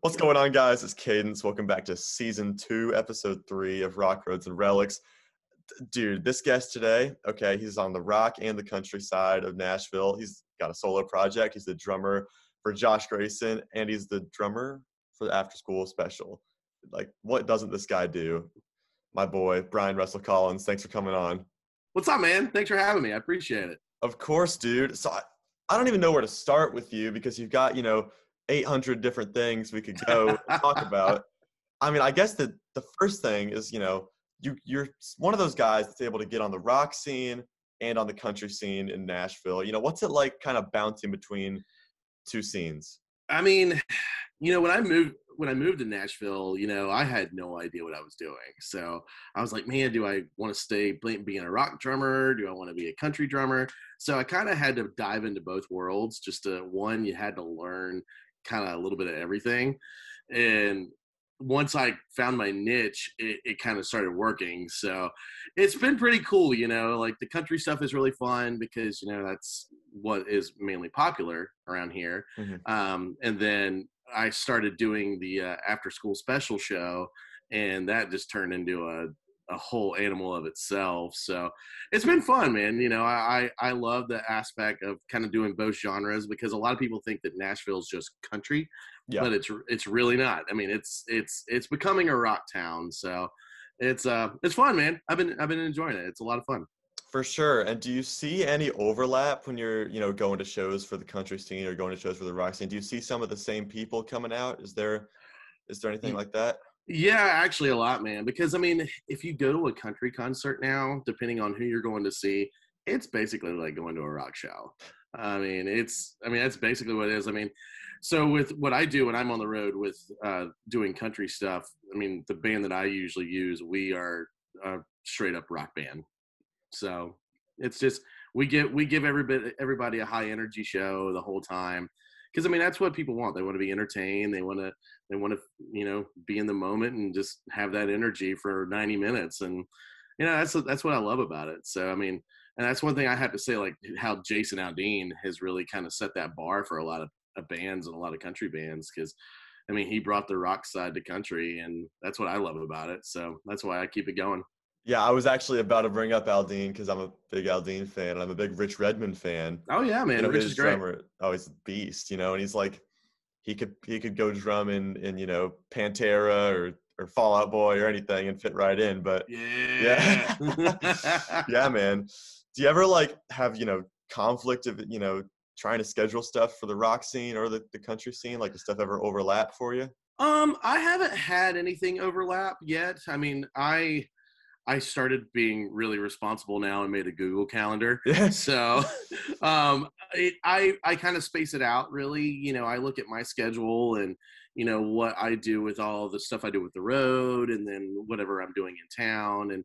What's going on, guys? It's Cadence. Welcome back to season two, episode three of Rock Roads and Relics. Dude, this guest today, okay, he's on the rock and the countryside of Nashville. He's got a solo project. He's the drummer for Josh Gracin, and he's the drummer for the after school special. Like, what doesn't this guy do? My boy, Brian Russell Collins. Thanks for coming on. What's up, man? Thanks for having me. I appreciate it. Of course, dude. So I, I don't even know where to start with you because you've got, you know, 800 different things we could go talk about. I mean, I guess the the first thing is, you know, you you're one of those guys that's able to get on the rock scene and on the country scene in Nashville. You know, what's it like kind of bouncing between two scenes? I mean, you know, when I moved when I moved to Nashville, you know, I had no idea what I was doing. So I was like, man, do I want to stay being a rock drummer? Do I want to be a country drummer? So I kind of had to dive into both worlds. Just to one, you had to learn kind of a little bit of everything. And once I found my niche, it, it kind of started working. So it's been pretty cool, you know. Like the country stuff is really fun because you know that's what is mainly popular around here. Mm-hmm. Um, and then I started doing the uh, after school special show, and that just turned into a a whole animal of itself. So it's been fun, man. You know, I I love the aspect of kind of doing both genres because a lot of people think that Nashville's just country, yeah. but it's it's really not. I mean, it's it's it's becoming a rock town. So it's uh it's fun, man. I've been I've been enjoying it. It's a lot of fun. For sure. And do you see any overlap when you're, you know, going to shows for the country scene or going to shows for the rock scene? Do you see some of the same people coming out? Is there is there anything like that? Yeah, actually a lot, man. Because I mean, if you go to a country concert now, depending on who you're going to see, it's basically like going to a rock show. I mean, it's I mean that's basically what it is. I mean, so with what I do when I'm on the road with uh, doing country stuff, I mean the band that I usually use, we are a straight up rock band. So it's just we get we give everybody everybody a high energy show the whole time because I mean that's what people want. They want to be entertained. They want to they want to you know be in the moment and just have that energy for 90 minutes. And you know that's that's what I love about it. So I mean, and that's one thing I have to say, like how Jason Aldean has really kind of set that bar for a lot of, of bands and a lot of country bands because. I mean, he brought the rock side to country, and that's what I love about it. So that's why I keep it going. Yeah, I was actually about to bring up Aldean because I'm a big Aldean fan and I'm a big Rich Redmond fan. Oh yeah, man, you know, Rich is great. Drummer, oh, he's a beast, you know, and he's like, he could he could go drum in in you know Pantera or or Fall Out Boy or anything and fit right in. But yeah, yeah, yeah, man. Do you ever like have you know conflict of you know trying to schedule stuff for the rock scene or the, the country scene? Like, does stuff ever overlap for you? Um, I haven't had anything overlap yet. I mean, I I started being really responsible now and made a Google Calendar. so um, it, I I kind of space it out really. You know, I look at my schedule and you know what I do with all the stuff I do with the road, and then whatever I'm doing in town, and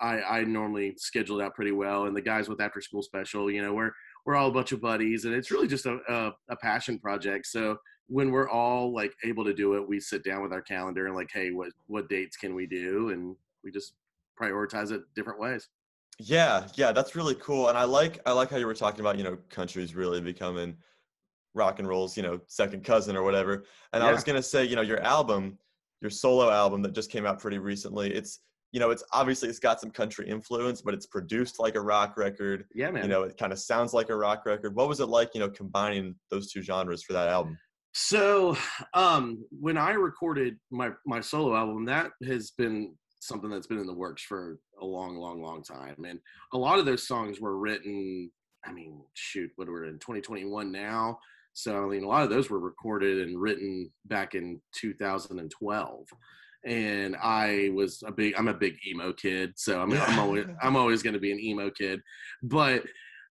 I I normally schedule it out pretty well. And the guys with After School Special, you know, we're we're all a bunch of buddies, and it's really just a, a, a passion project. So when we're all like able to do it, we sit down with our calendar and like, hey, what what dates can we do, and we just prioritize it different ways. Yeah, yeah, that's really cool. And I like I like how you were talking about, you know, countries really becoming rock and roll's, you know, second cousin or whatever. And yeah. I was gonna say, you know, your album, your solo album that just came out pretty recently, it's you know, it's obviously it's got some country influence, but it's produced like a rock record. Yeah, man. You know, it kind of sounds like a rock record. What was it like, you know, combining those two genres for that album? So, um, when I recorded my my solo album, that has been something that's been in the works for a long, long, long time. And a lot of those songs were written, I mean, shoot, what we're in 2021 now. So, I mean, a lot of those were recorded and written back in 2012. And I was a big, I'm a big emo kid. So I'm, I'm always, I'm always going to be an emo kid. But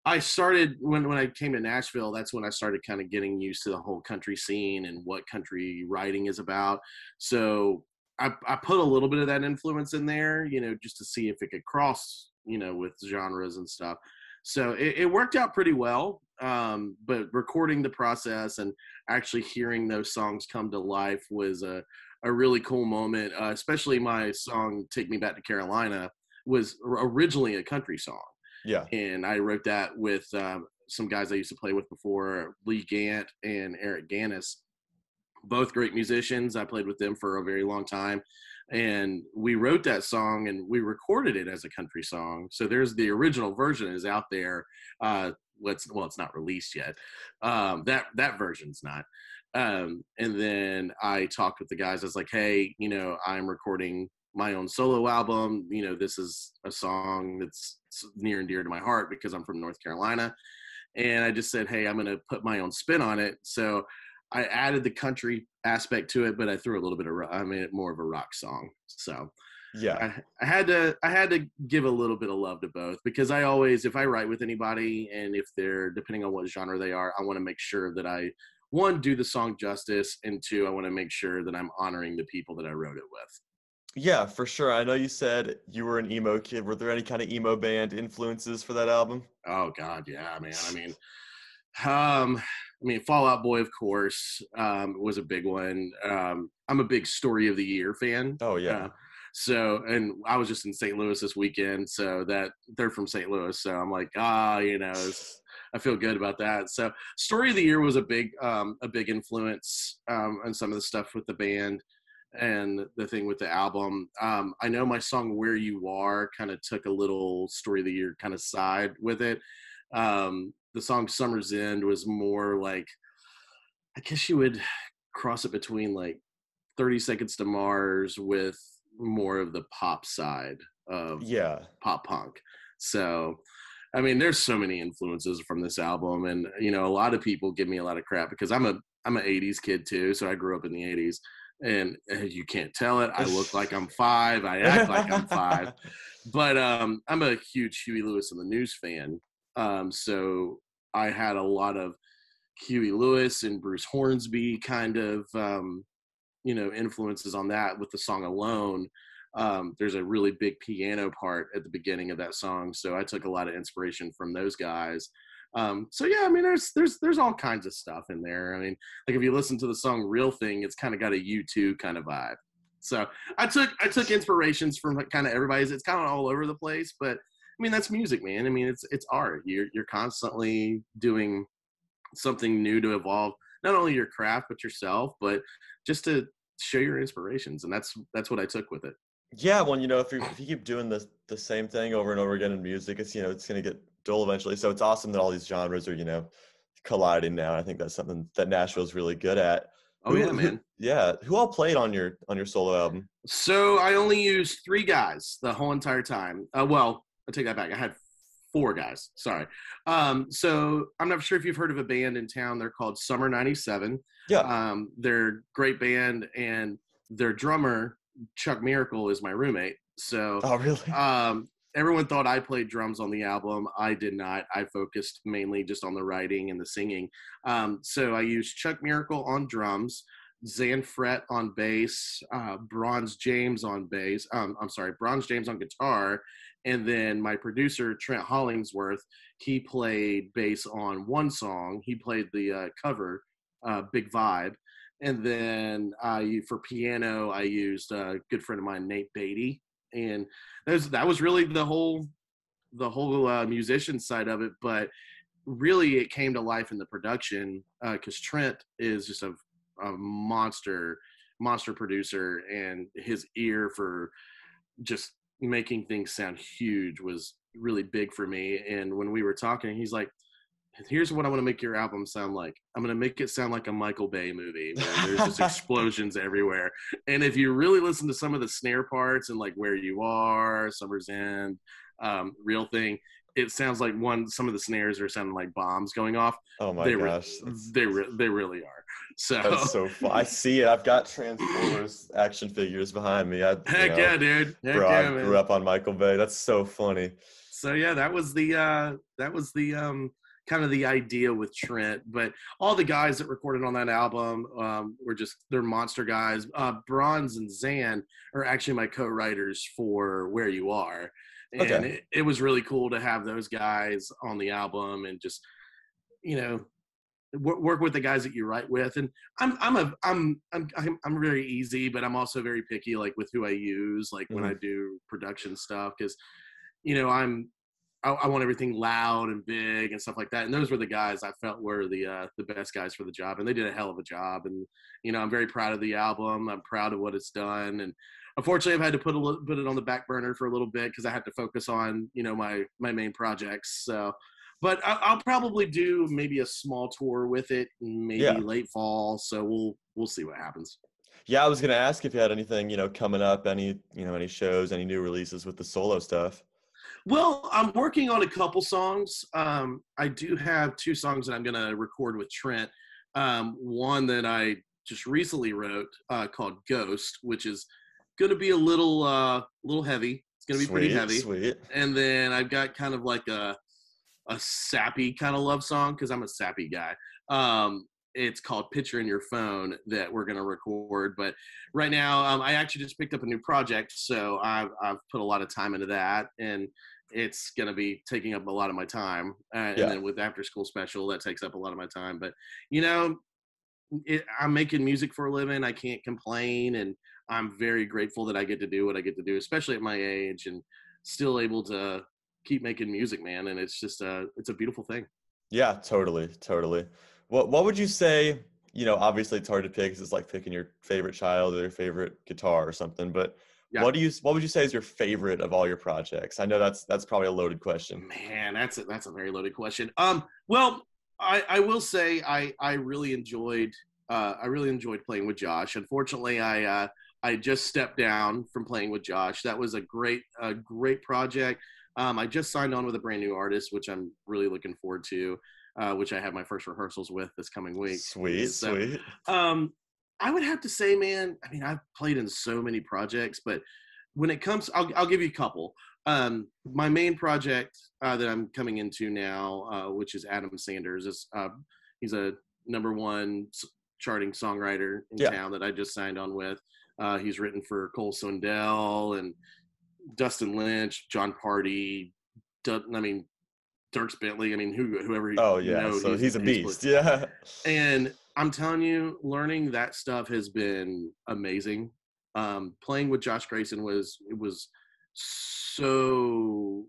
I started when when I came to Nashville. That's when I started kind of getting used to the whole country scene and what country writing is about. So I, I put a little bit of that influence in there, you know, just to see if it could cross, you know, with genres and stuff. So it, it worked out pretty well. Um, but recording the process and actually hearing those songs come to life was a, a really cool moment. Uh, especially my song "Take Me Back to Carolina" was originally a country song. Yeah, and I wrote that with um, some guys I used to play with before, Lee Gant and Eric Ganis both great musicians. I played with them for a very long time. And we wrote that song and we recorded it as a country song. So there's the original version is out there. Uh, let's well, it's not released yet. Um, that that version's not. Um, and then I talked with the guys. I was like, hey, you know, I'm recording my own solo album. You know, this is a song that's near and dear to my heart because I'm from North Carolina. And I just said, hey, I'm going to put my own spin on it. So I added the country aspect to it, but I threw a little bit of I made it more of a rock song. So yeah, I, I, had to I had to give a little bit of love to both because I always if I write with anybody and if they're depending on what genre they are, I want to make sure that I one do the song justice and two I want to make sure that I'm honoring the people that I wrote it with. Yeah, for sure. I know you said you were an emo kid. Were there any kind of emo band influences for that album? Oh God, yeah, man. I mean, um, I mean, Fall Out Boy, of course, um, was a big one. Um, I'm a big Story of the Year fan. Oh yeah. Uh, so, and I was just in St. Louis this weekend, so that they're from St. Louis, so I'm like, ah, you know, I feel good about that. So, Story of the Year was a big, um, a big influence um, on some of the stuff with the band and the thing with the album. Um, I know my song "Where You Are" kind of took a little Story of the Year kind of side with it. Um, the song "Summer's End" was more like, I guess you would cross it between like 30 Seconds to Mars with more of the pop side of yeah pop punk. So, I mean, there's so many influences from this album, and you know, a lot of people give me a lot of crap because I'm a I'm an '80s kid too, so I grew up in the '80s, and uh, you can't tell it. I look like I'm five. I act like I'm five, but um, I'm a huge Huey Lewis and the News fan. Um, so I had a lot of Huey Lewis and Bruce Hornsby kind of um, you know influences on that with the song alone. Um, there's a really big piano part at the beginning of that song so i took a lot of inspiration from those guys. Um, so yeah i mean there's there's there's all kinds of stuff in there. I mean like if you listen to the song real thing it's kind of got a u2 kind of vibe. So i took i took inspirations from kind of everybody's it's kind of all over the place but i mean that's music man. I mean it's it's art. You're you're constantly doing something new to evolve not only your craft but yourself but just to show your inspirations and that's that's what i took with it. Yeah well you know if you, if you keep doing the, the same thing over and over again in music it's you know it's going to get dull eventually. So it's awesome that all these genres are you know colliding now i think that's something that nashville's really good at. Oh who, yeah man. Who, yeah who all played on your on your solo album? So i only used three guys the whole entire time. Uh, well i take that back i had four guys. Sorry. Um, so I'm not sure if you've heard of a band in town. They're called Summer '97. Yeah. Um, they're great band, and their drummer Chuck Miracle is my roommate. So. Oh really? Um, everyone thought I played drums on the album. I did not. I focused mainly just on the writing and the singing. Um, so I used Chuck Miracle on drums. Zan Fret on bass, uh, Bronze James on bass. Um, I'm sorry, Bronze James on guitar, and then my producer Trent Hollingsworth, he played bass on one song. He played the uh, cover, uh, "Big Vibe," and then I for piano I used a good friend of mine Nate Beatty, and that was, that was really the whole the whole uh, musician side of it. But really, it came to life in the production because uh, Trent is just a, a monster monster producer, and his ear for just making things sound huge was really big for me. And when we were talking, he's like, here's what I want to make your album sound like. I'm going to make it sound like a Michael Bay movie. there's just explosions everywhere. And if you really listen to some of the snare parts and like Where You Are, Summer's End, um, Real Thing, it sounds like one. Some of the snares are sounding like bombs going off. Oh my they gosh, re- they re- they really are. So that's so fun. I see it. I've got Transformers action figures behind me. I, Heck know, yeah, dude. Heck bro, yeah, I grew up on Michael Bay. That's so funny. So yeah, that was the uh that was the um kind of the idea with Trent. But all the guys that recorded on that album um, were just they're monster guys. Uh, Bronze and Zan are actually my co-writers for Where You Are and okay. it, it was really cool to have those guys on the album and just you know work with the guys that you write with and i'm i'm a i'm i'm i'm very easy but i'm also very picky like with who i use like mm-hmm. when i mm-hmm. do production stuff because you know i'm I, I, want everything loud and big and stuff like that. And those were the guys I felt were the uh, the best guys for the job, and they did a hell of a job. And you know, I'm very proud of the album. I'm proud of what it's done. And unfortunately, I've had to put a little, put it on the back burner for a little bit because I had to focus on you know my my main projects. So, but I, will probably do maybe a small tour with it, maybe yeah. late fall. So we'll we'll see what happens. Yeah, I was gonna ask if you had anything you know coming up, any you know any shows, any new releases with the solo stuff. Well, I'm working on a couple songs. Um, I do have two songs that I'm going to record with Trent. Um, one that I just recently wrote uh, called Ghost, which is going to be a little uh, little heavy. It's going to be sweet, pretty heavy. Sweet. And then I've got kind of like a a sappy kind of love song because I'm a sappy guy. Um, it's called Picture in Your Phone that we're going to record. But right now, um, I actually just picked up a new project, so I've, I've put a lot of time into that, and it's going to be taking up a lot of my time. Uh, yeah. And then with After School Special, that takes up a lot of my time. But you know, it, I'm making music for a living. I can't complain, and I'm very grateful that I get to do what I get to do, especially at my age, and still able to keep making music, man. And it's just a it's a beautiful thing. Yeah, totally, totally. What What would you say? You know, obviously it's hard to pick. It's like picking your favorite child or your favorite guitar or something. But yeah. what do you What would you say is your favorite of all your projects? I know that's that's probably a loaded question. Man, that's a, that's a very loaded question. Um, well, I I will say I I really enjoyed uh, I really enjoyed playing with Josh. Unfortunately, I uh, I just stepped down from playing with Josh. That was a great a great project. Um, I just signed on with a brand new artist, which I'm really looking forward to uh, which I have my first rehearsals with this coming week. Sweet, so, sweet. Um, I would have to say, man. I mean, I've played in so many projects, but when it comes, I'll, I'll give you a couple. Um, my main project uh, that I'm coming into now, uh, which is Adam Sanders, is uh, he's a number one charting songwriter in yeah. town that I just signed on with. Uh, he's written for Cole Swindell and Dustin Lynch, Jon Pardi. I mean, Dierks Bentley. I mean, who, whoever. Oh yeah, you know, so he's, he's a beast. He's yeah. And I'm telling you, learning that stuff has been amazing. Um, playing with Josh Gracin was it was so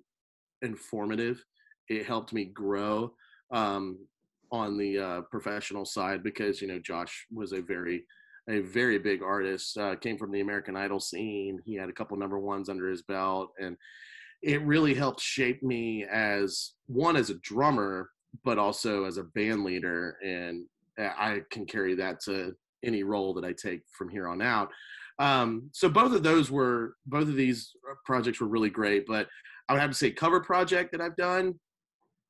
informative. It helped me grow um, on the uh, professional side because you know Josh was a very a very big artist. Uh, came from the American Idol scene. He had a couple number ones under his belt, and it really helped shape me as one as a drummer but also as a band leader and i can carry that to any role that i take from here on out um, so both of those were both of these projects were really great but i would have to say cover project that i've done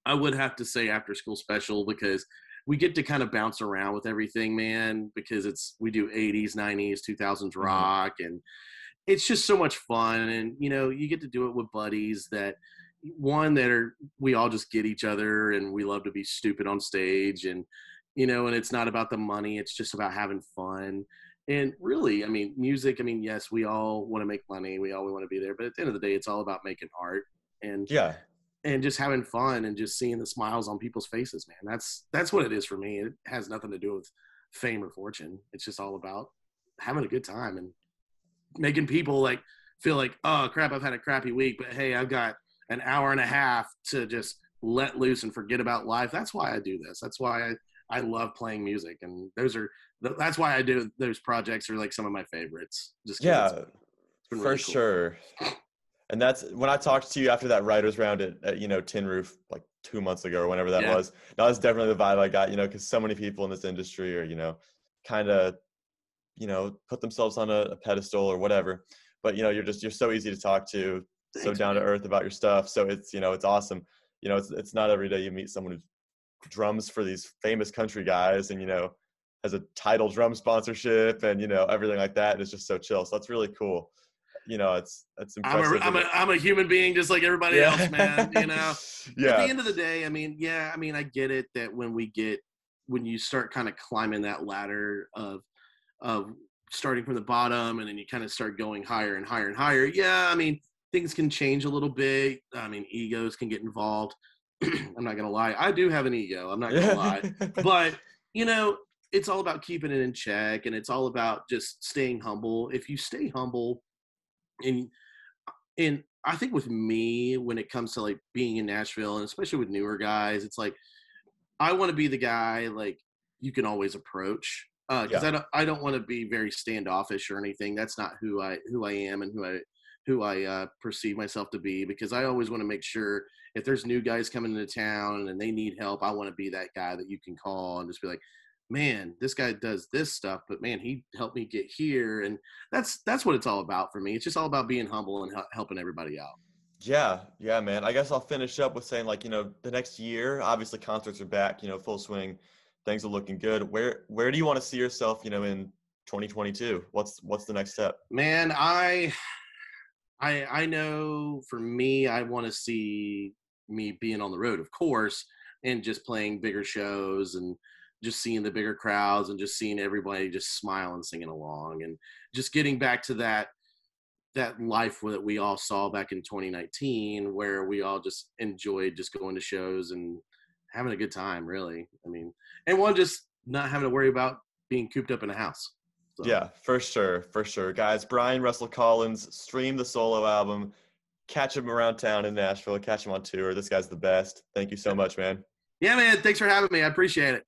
i would have to say after school special because we get to kind of bounce around with everything man because it's we do 80s 90s 2000s mm-hmm. rock mm-hmm. and it's just so much fun and you know you get to do it with buddies that one that are we all just get each other and we love to be stupid on stage and you know and it's not about the money it's just about having fun and really i mean music i mean yes we all want to make money we all want to be there but at the end of the day it's all about making art and yeah and just having fun and just seeing the smiles on people's faces man that's that's what it is for me it has nothing to do with fame or fortune it's just all about having a good time and making people like feel like, oh crap, I've had a crappy week, but hey, I've got an hour and a half to just let loose and forget about life. That's why I do this. That's why I, I love playing music, and those are that's why I do those projects are like some of my favorites. Just yeah, it's, it's for cool. sure. And that's when I talked to you after that writers round at, at, you know Tin Roof like two months ago or whenever that yeah. was. That was definitely the vibe I got. You know, because so many people in this industry are you know kind of you know put themselves on a, a, pedestal or whatever but you know you're just you're so easy to talk to Thanks, so down to earth about your stuff so it's you know it's awesome you know it's it's not every day you meet someone who drums for these famous country guys and you know has a title drum sponsorship and you know everything like that and it's just so chill so that's really cool you know it's it's impressive I'm a, I'm a, I'm a human being just like everybody yeah. else man you know yeah at the end of the day i mean yeah i mean i get it that when we get when you start kind of climbing that ladder of of starting from the bottom and then you kind of start going higher and higher and higher. Yeah, I mean, things can change a little bit. I mean, egos can get involved. I'm not going to lie. I do have an ego. I'm not to lie. But, you know, it's all about keeping it in check and it's all about just staying humble. If you stay humble and and I think with me, when it comes to like being in Nashville, and especially with newer guys, it's like I want to be the guy like you can always approach because uh, yeah. I don't I don't want to be very standoffish or anything. That's not who I who I am and who I who I uh, perceive myself to be because I always want to make sure if there's new guys coming into town and they need help, I want to be that guy that you can call and just be like, man, this guy does this stuff, but man, he helped me get here, and that's that's what it's all about for me. It's just all about being humble and helping everybody out. Yeah, yeah, man. I guess I'll finish up with saying like you know the next year, obviously concerts are back, you know, full swing. Things are looking good. Where where do you want to see yourself, you know, in 2022? What's what's the next step? Man, I I I know for me, I want to see me being on the road, of course, and just playing bigger shows and just seeing the bigger crowds and just seeing everybody just smile and singing along and just getting back to that that life that we all saw back in 2019 where we all just enjoyed just going to shows and having a good time really. I mean and one just not having to worry about being cooped up in a house so. yeah for sure for sure. Guys brian russell collins stream the solo album catch him around town in nashville catch him on tour. This guy's the best. Thank you so much man. Yeah man thanks for having me. I appreciate it